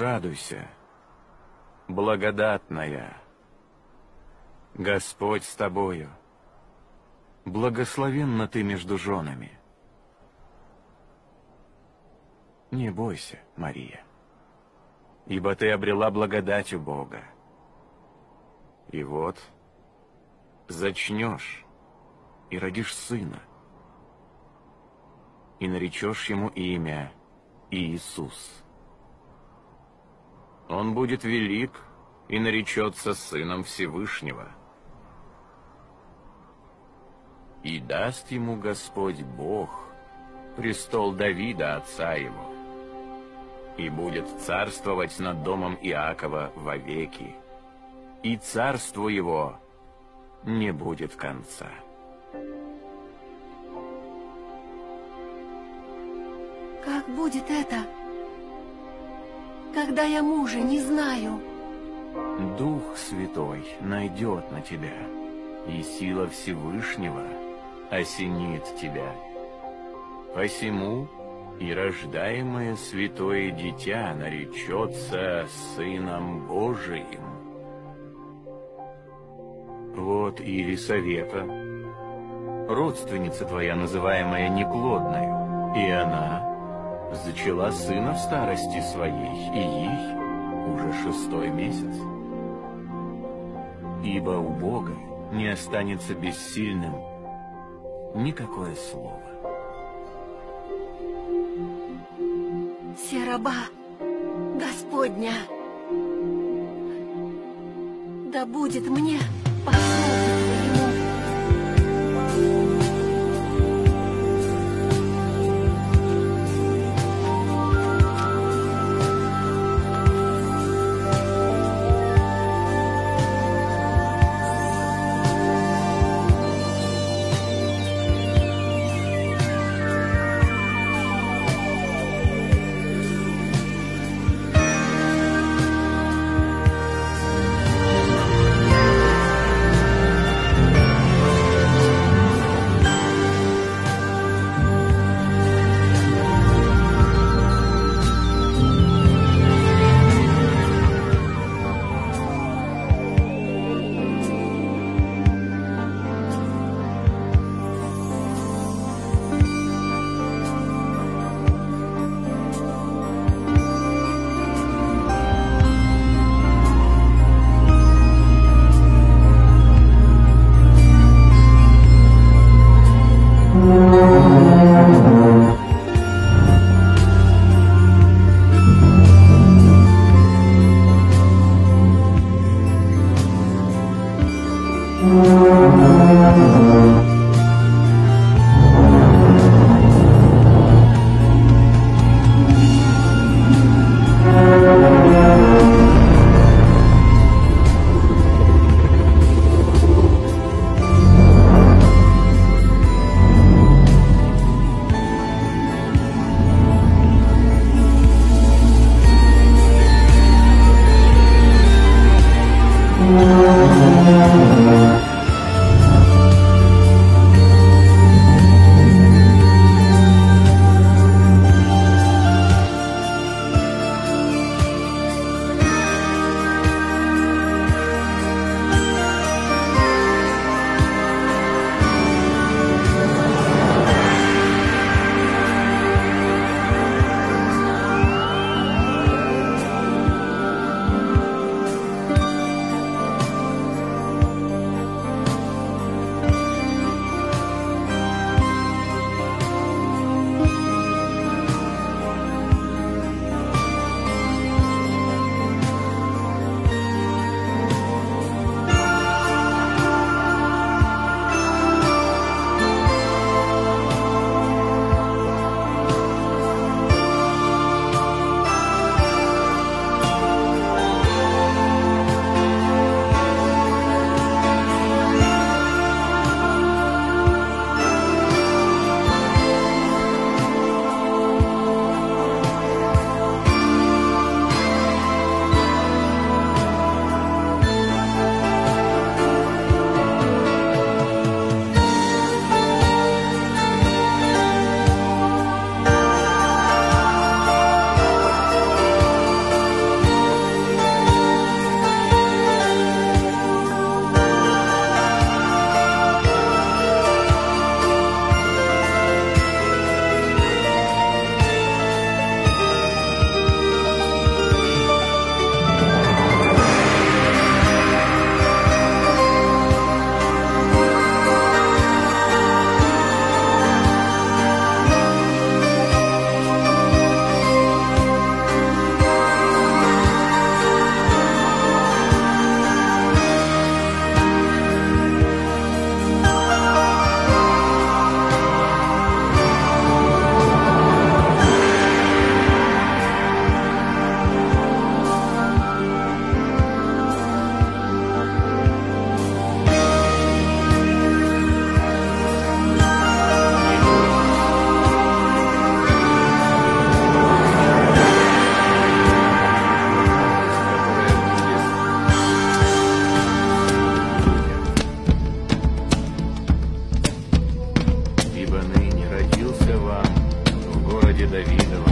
Радуйся, благодатная. Господь с тобою. Благословенна ты между женами. Не бойся, Мария, ибо ты обрела благодать у Бога. И вот зачнешь и родишь сына, и наречешь ему имя Иисус. Он будет велик и наречется сыном Всевышнего. И даст ему Господь Бог престол Давида, отца его, и будет царствовать над домом Иакова вовеки, и царству его не будет конца. Как будет это, когда я мужа не знаю? Дух Святой найдет на тебя, и сила Всевышнего осенит тебя. Посему и рождаемое святое дитя наречется Сыном Божиим. Вот и Елисавета, родственница твоя, называемая неплодною, и она зачала сына в старости своей, и ей уже шестой месяц. Ибо у Бога не останется бессильным никакое слово. Все раба Господня. Да будет мне по слову that either